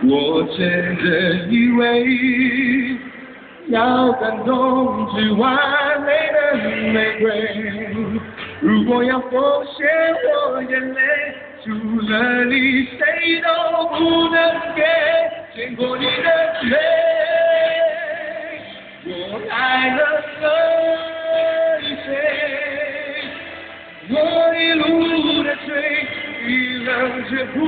我真的以为要感动最完美的玫瑰，如果要奉献我眼泪，除了你谁都不能给，见过你的泪，我爱了泪水，我一路的追，一冷却不。